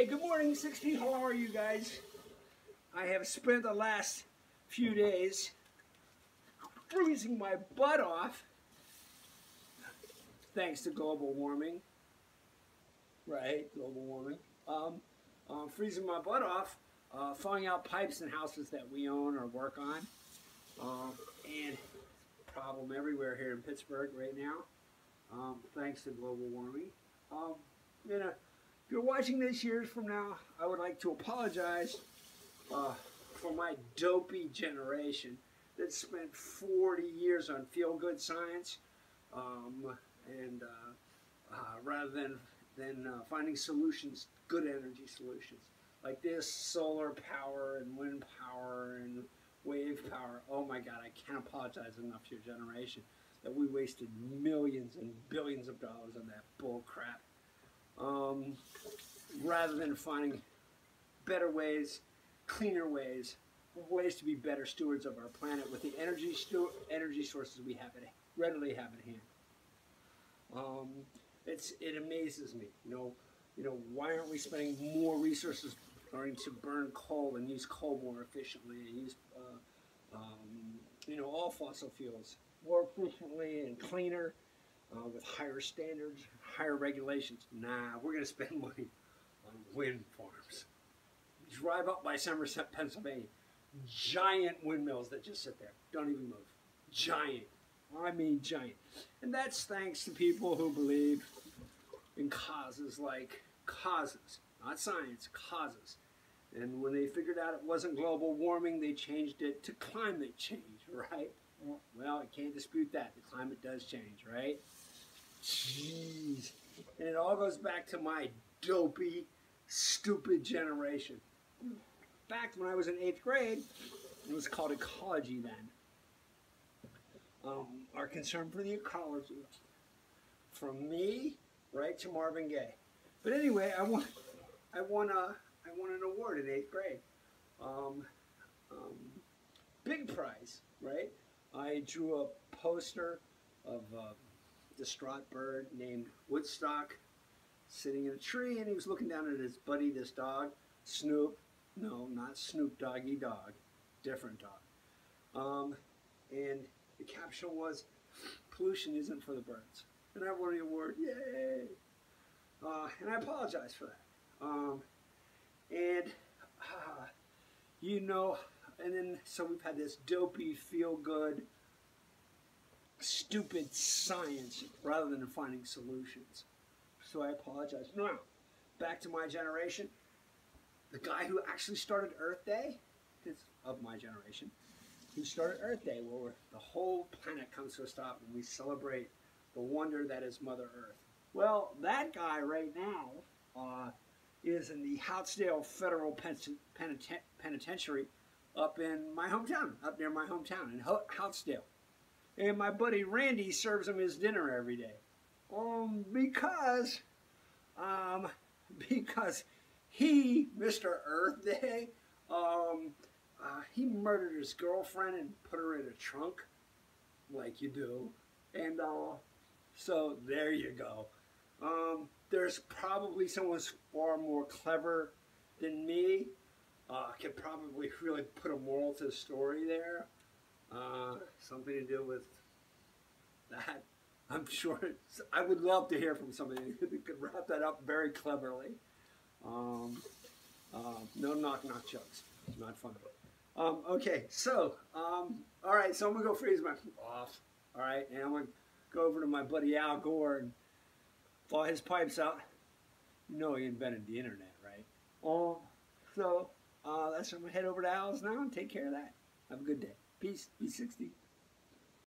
Hey, good morning, 16. How are you guys? I have spent the last few days freezing my butt off thanks to global warming. Right, global warming. Um, um, freezing my butt off, uh, thawing out pipes in houses that we own or work on. Uh, and problem everywhere here in Pittsburgh right now, um, thanks to global warming. Um, you know, if you're watching this years from now, I would like to apologize uh, for my dopey generation that spent 40 years on feel-good science, um, and uh, uh, rather than than uh, finding solutions, good energy solutions like this, solar power and wind power and wave power. Oh my God, I can't apologize enough to your generation that we wasted millions and billions of dollars on that bull crap um, rather than finding better ways, cleaner ways, ways to be better stewards of our planet with the energy energy sources we have at, readily have at hand. Um, it's it amazes me, you know, you know why aren't we spending more resources learning to burn coal and use coal more efficiently and use uh, um, you know all fossil fuels more efficiently and cleaner uh, with higher standards, higher regulations. Nah, we're going to spend money on wind farms. Drive up by Somerset, Pennsylvania. Giant windmills that just sit there, don't even move. Giant. I mean giant. And that's thanks to people who believe in causes like causes, not science, causes. And when they figured out it wasn't global warming, they changed it to climate change, right? Well, I can't dispute that. The climate does change, right? Jeez. And it all goes back to my dopey, stupid generation. Back when I was in eighth grade, it was called ecology then. Um, our concern for the ecology. From me right to Marvin Gaye. But anyway, I won, I won, a, I won an award in eighth grade. Um, um, big prize, right? I drew a poster of uh, distraught bird named Woodstock sitting in a tree and he was looking down at his buddy, this dog, Snoop. No, not Snoop Doggy Dogg, different dog. Um, and the caption was, pollution isn't for the birds. And I won the award, yay! Uh, and I apologize for that. Um, and, uh, you know, and then, so we've had this dopey, feel-good, stupid science rather than finding solutions. So I apologize. Now, back to my generation. The guy who actually started Earth Day is of my generation. Who started Earth Day, where the whole planet comes to a stop and we celebrate the wonder that is Mother Earth. Well, that guy right now uh, is in the Houtzdale Federal Penitentiary up in my hometown, up near my hometown in Houtzdale and my buddy Randy serves him his dinner every day. Um, because, um, because he, Mr. Earth Day, um, uh, he murdered his girlfriend and put her in a trunk, like you do. And, uh, so there you go. Um, there's probably someone far more clever than me. Uh, could probably really put a moral to the story there. Uh, something to do with that. I'm sure I would love to hear from somebody who could wrap that up very cleverly. Um, uh, no knock knock jokes. Not fun. Um, okay, so um, all right, so I'm gonna go freeze my off. All right, and I'm gonna go over to my buddy Al Gore and thaw his pipes out. You know he invented the internet, right? Um, so uh, that's I'm gonna head over to Al's now and take care of that. Have a good day. Peace. Be 60.